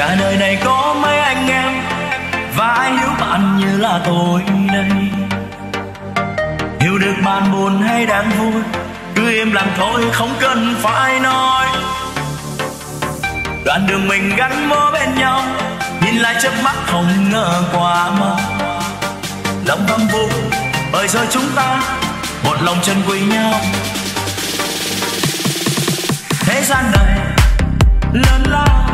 cả đời này có mấy anh em, và ai hiểu bạn như là tôi đây hiểu được bạn buồn hay đang vui, cứ im lặng thôi, không cần phải nói. Đoạn đường mình gắn bó bên nhau, nhìn lại chớp mắt không ngờ qua mơ lòng thâm vụ bởi rồi chúng ta một lòng chân quý nhau. Thế gian này, lớn lao.